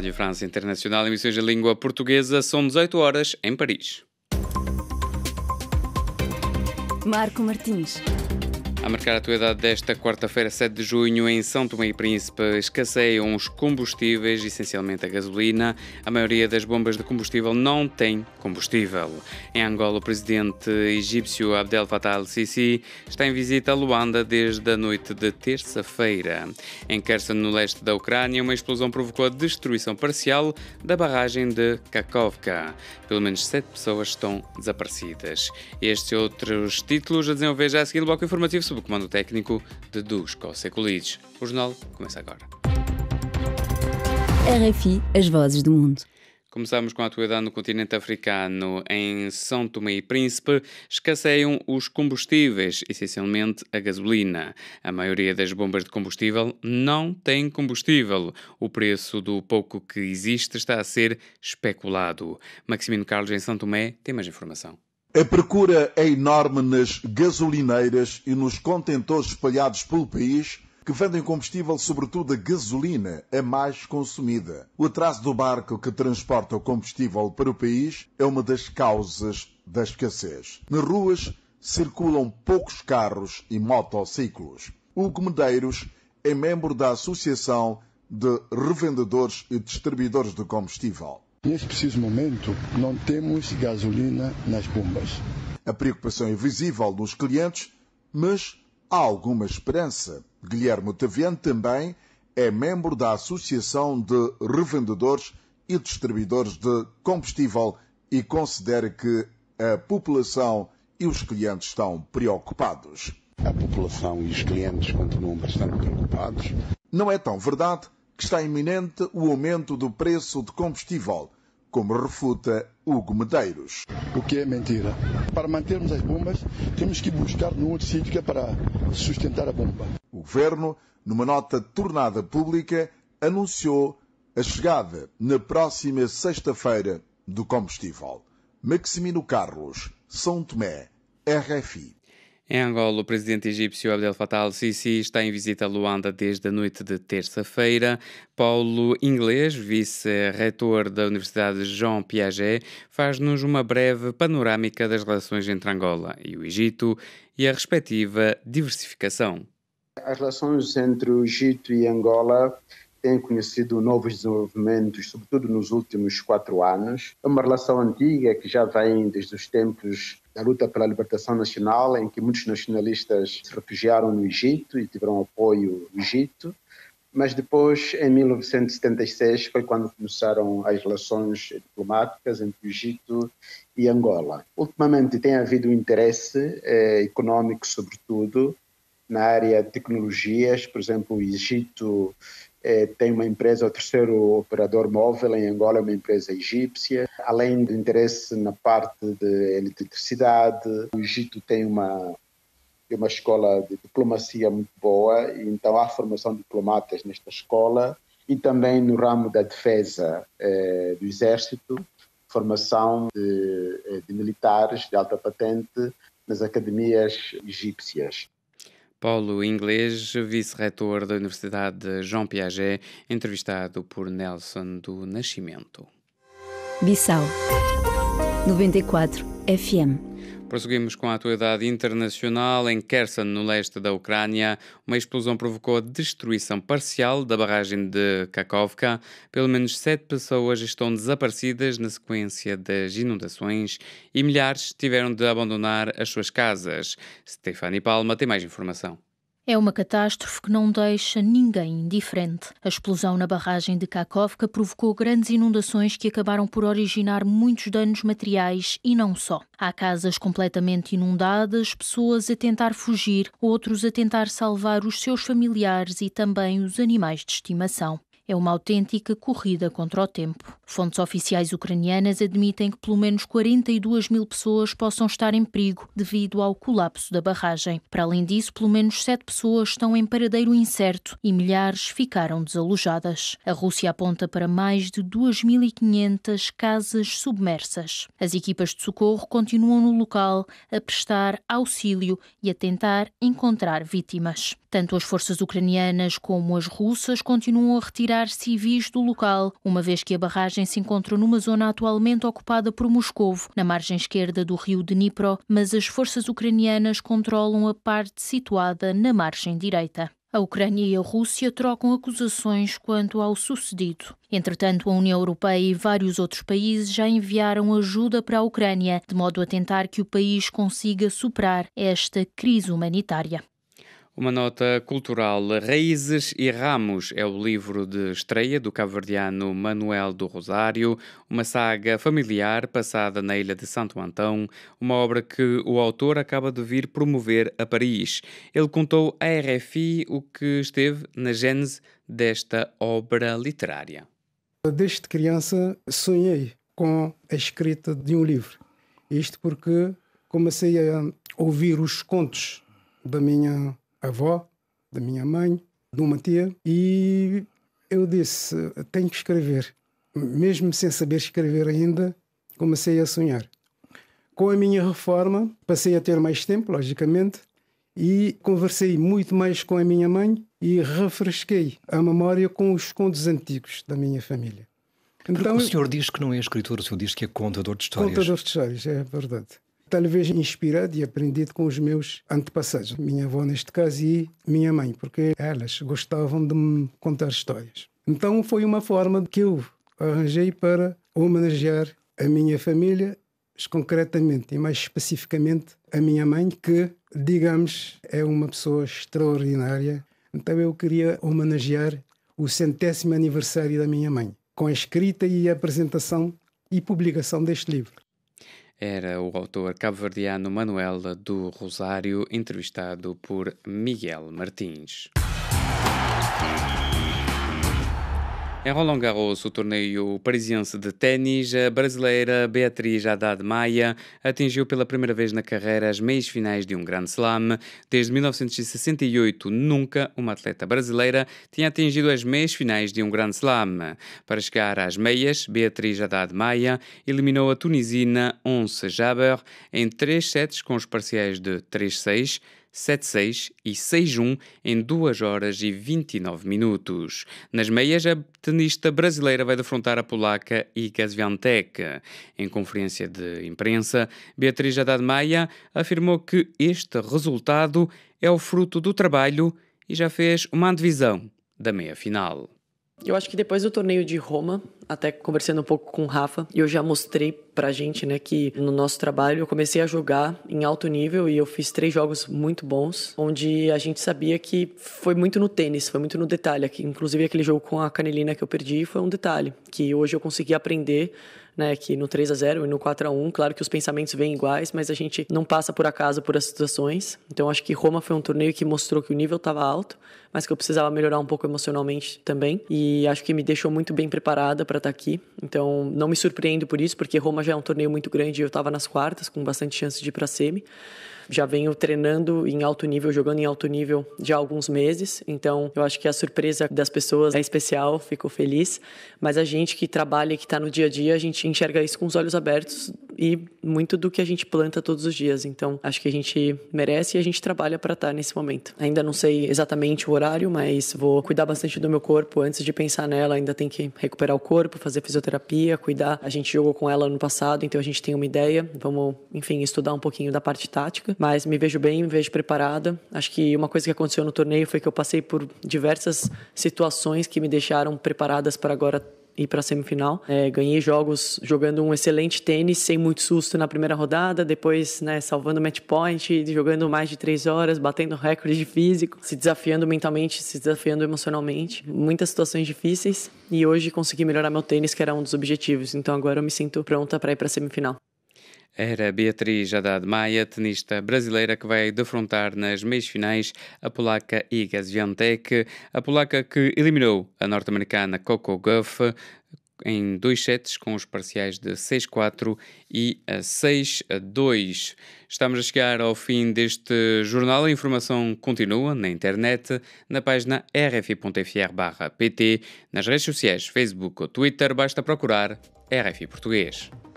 Rádio França Internacional, emissões de língua portuguesa, são 18 horas em Paris. Marco Martins. Marcar a atualidade desta quarta-feira, 7 de junho, em São Tomé e Príncipe, escasseiam os combustíveis, essencialmente a gasolina. A maioria das bombas de combustível não tem combustível. Em Angola, o presidente egípcio Abdel Fattah al-Sisi está em visita a Luanda desde a noite de terça-feira. Em Kherson, no leste da Ucrânia, uma explosão provocou a destruição parcial da barragem de Kakovka. Pelo menos sete pessoas estão desaparecidas. Estes e outros títulos a desenvolver já a seguir no bloco informativo sob o comando técnico de Dusko Sekulic. O jornal começa agora. RFI, as vozes do mundo. Começamos com a atualidade no continente africano. Em São Tomé e Príncipe, escasseiam os combustíveis, essencialmente a gasolina. A maioria das bombas de combustível não tem combustível. O preço do pouco que existe está a ser especulado. Maximino Carlos, em São Tomé, tem mais informação. A procura é enorme nas gasolineiras e nos contentores espalhados pelo país que vendem combustível, sobretudo a gasolina, a mais consumida. O atraso do barco que transporta o combustível para o país é uma das causas da escassez. Nas ruas circulam poucos carros e motociclos. Hugo Medeiros é membro da Associação de Revendedores e Distribuidores de Combustível. Nesse preciso momento, não temos gasolina nas bombas. A preocupação é visível nos clientes, mas há alguma esperança. Guilherme Taviano também é membro da Associação de Revendedores e Distribuidores de Combustível e considera que a população e os clientes estão preocupados. A população e os clientes continuam bastante preocupados. Não é tão verdade que está iminente o aumento do preço de combustível, como refuta Hugo Medeiros. O que é mentira. Para mantermos as bombas, temos que buscar num outro sítio que é para sustentar a bomba. O governo, numa nota tornada pública, anunciou a chegada na próxima sexta-feira do combustível. Maximino Carlos, São Tomé, RFI. Em Angola, o presidente egípcio Abdel Fattah al-Sisi está em visita a Luanda desde a noite de terça-feira. Paulo Inglês, vice-reitor da Universidade Jean Piaget, faz-nos uma breve panorâmica das relações entre Angola e o Egito e a respectiva diversificação. As relações entre o Egito e Angola têm conhecido novos desenvolvimentos, sobretudo nos últimos quatro anos. É uma relação antiga que já vem desde os tempos da luta pela libertação nacional, em que muitos nacionalistas se refugiaram no Egito e tiveram apoio do Egito. Mas depois, em 1976, foi quando começaram as relações diplomáticas entre o Egito e Angola. Ultimamente tem havido interesse eh, econômico, sobretudo, na área de tecnologias. Por exemplo, o Egito é, tem uma empresa, o terceiro operador móvel em Angola é uma empresa egípcia. Além do interesse na parte de eletricidade, o Egito tem uma uma escola de diplomacia muito boa, então há formação de diplomatas nesta escola e também no ramo da defesa eh, do exército, formação de, eh, de militares de alta patente nas academias egípcias. Paulo Inglês, vice-reitor da Universidade João Piaget, entrevistado por Nelson do Nascimento. Bissau 94 FM Prosseguimos com a atualidade internacional. Em Kherson, no leste da Ucrânia, uma explosão provocou a destruição parcial da barragem de Kakovka. Pelo menos sete pessoas estão desaparecidas na sequência das inundações e milhares tiveram de abandonar as suas casas. Stefani Palma tem mais informação. É uma catástrofe que não deixa ninguém indiferente. A explosão na barragem de Kakovka provocou grandes inundações que acabaram por originar muitos danos materiais e não só. Há casas completamente inundadas, pessoas a tentar fugir, outros a tentar salvar os seus familiares e também os animais de estimação. É uma autêntica corrida contra o tempo. Fontes oficiais ucranianas admitem que pelo menos 42 mil pessoas possam estar em perigo devido ao colapso da barragem. Para além disso, pelo menos sete pessoas estão em paradeiro incerto e milhares ficaram desalojadas. A Rússia aponta para mais de 2.500 casas submersas. As equipas de socorro continuam no local a prestar auxílio e a tentar encontrar vítimas. Tanto as forças ucranianas como as russas continuam a retirar retirar civis do local, uma vez que a barragem se encontra numa zona atualmente ocupada por Moscovo, na margem esquerda do rio Dnipro, mas as forças ucranianas controlam a parte situada na margem direita. A Ucrânia e a Rússia trocam acusações quanto ao sucedido. Entretanto, a União Europeia e vários outros países já enviaram ajuda para a Ucrânia, de modo a tentar que o país consiga superar esta crise humanitária. Uma nota cultural. Raízes e Ramos é o livro de estreia do cabo-verdiano Manuel do Rosário, uma saga familiar passada na ilha de Santo Antão, uma obra que o autor acaba de vir promover a Paris. Ele contou à RFI o que esteve na gênese desta obra literária. Desde criança sonhei com a escrita de um livro. Isto porque comecei a ouvir os contos da minha avó, da minha mãe, de uma tia, e eu disse: tenho que escrever. Mesmo sem saber escrever ainda, comecei a sonhar. Com a minha reforma, passei a ter mais tempo, logicamente, e conversei muito mais com a minha mãe e refresquei a memória com os contos antigos da minha família. Então, o senhor diz que não é escritor, o senhor diz que é contador de histórias. Contador de histórias, é verdade talvez inspirado e aprendido com os meus antepassados, minha avó neste caso e minha mãe, porque elas gostavam de me contar histórias. Então foi uma forma que eu arranjei para homenagear a minha família, concretamente e mais especificamente a minha mãe, que, digamos, é uma pessoa extraordinária. Então eu queria homenagear o centésimo aniversário da minha mãe, com a escrita e a apresentação e publicação deste livro era o autor cabo-verdiano Manuel do Rosário, entrevistado por Miguel Martins. Em Roland Garros, o torneio parisiense de ténis, a brasileira Beatriz Haddad Maia atingiu pela primeira vez na carreira as meias finais de um Grand Slam. Desde 1968, nunca uma atleta brasileira tinha atingido as meias finais de um Grand Slam. Para chegar às meias, Beatriz Haddad Maia eliminou a tunisina Once Jaber em três sets com os parciais de 3-6, 7-6 e 6-1 em 2 horas e 29 minutos. Nas meias, a tenista brasileira vai defrontar a polaca Iga Swiatek. Em conferência de imprensa, Beatriz Haddad Maia afirmou que este resultado é o fruto do trabalho e já fez uma antevisão da meia-final. Eu acho que depois do torneio de Roma, até conversando um pouco com o Rafa, eu já mostrei pra gente, né, que no nosso trabalho eu comecei a jogar em alto nível e eu fiz três jogos muito bons, onde a gente sabia que foi muito no tênis, foi muito no detalhe. Aqui, inclusive aquele jogo com a Canelina que eu perdi foi um detalhe, que hoje eu consegui aprender né, que no 3 a 0 e no 4 a 1 claro que os pensamentos vêm iguais, mas a gente não passa por acaso por as situações. Então acho que Roma foi um torneio que mostrou que o nível estava alto, mas que eu precisava melhorar um pouco emocionalmente também. E acho que me deixou muito bem preparada para estar tá aqui. Então não me surpreendo por isso, porque Roma já é um torneio muito grande e eu estava nas quartas com bastante chance de ir para semi já venho treinando em alto nível, jogando em alto nível já há alguns meses. Então, eu acho que a surpresa das pessoas é especial, fico feliz. Mas a gente que trabalha, que está no dia a dia, a gente enxerga isso com os olhos abertos e muito do que a gente planta todos os dias. Então, acho que a gente merece e a gente trabalha para estar tá nesse momento. Ainda não sei exatamente o horário, mas vou cuidar bastante do meu corpo antes de pensar nela. Ainda tem que recuperar o corpo, fazer fisioterapia, cuidar. A gente jogou com ela no passado, então a gente tem uma ideia. Vamos, enfim, estudar um pouquinho da parte tática mas me vejo bem, me vejo preparada. Acho que uma coisa que aconteceu no torneio foi que eu passei por diversas situações que me deixaram preparadas para agora ir para a semifinal. É, ganhei jogos jogando um excelente tênis, sem muito susto na primeira rodada, depois né, salvando match point, jogando mais de três horas, batendo recorde de físico, se desafiando mentalmente, se desafiando emocionalmente. Muitas situações difíceis e hoje consegui melhorar meu tênis, que era um dos objetivos. Então agora eu me sinto pronta para ir para a semifinal. Era Beatriz Haddad Maia, tenista brasileira que vai defrontar nas meias finais a polaca Iga Swiatek, a polaca que eliminou a norte-americana Coco Gauff em dois sets com os parciais de 6-4 e 6-2. Estamos a chegar ao fim deste jornal. A informação continua na internet, na página rf.fr/pt, nas redes sociais, Facebook ou Twitter. Basta procurar RFI Português.